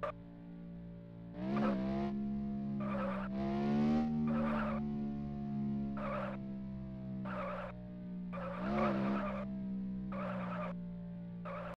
number.